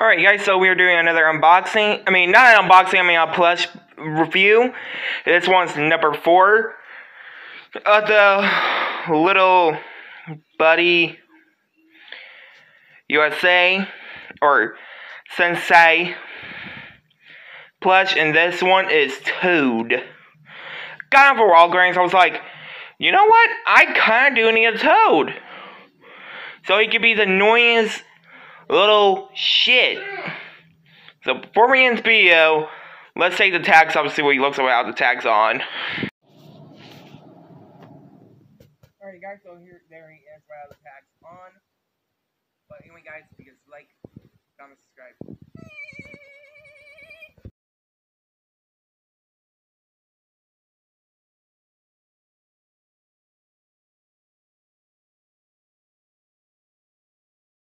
Alright guys, so we're doing another unboxing. I mean, not an unboxing, I mean a plush review. This one's number four. Uh, the little buddy USA or Sanei plush, and this one is Toad. Got him for Walgreens. I was like, you know what? I kind of do need a Toad. So he could be the annoyingest little shit. So before we end the video, let's take the tags off and see what he looks like without the tags on. Alright guys, so here there he is without the tags on. But anyway guys, if you guys like, comment, subscribe.